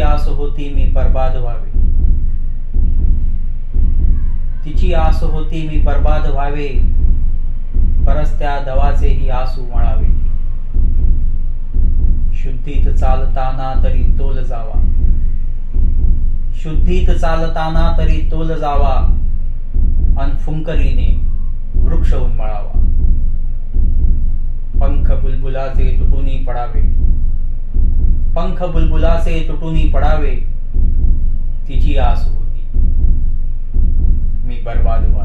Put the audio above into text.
तिची आस होती मी बर्बाद व्हावे. तिची आस होती मी बर्बाद व्हावे. परस्त्या दवाचेही आसू मळावे. शुद्धीत चालताना तरी तोल जावा. शुद्धीत चालताना तरी तोल जावा. अन फुंकरीने वृक्ष उन्मळावा. पंख बुलबुलाचे तुटूनी पडावे. पंख बुलबुलासे तुटुनी पडावे तिची आस होती। मी बर्बाद व्हावे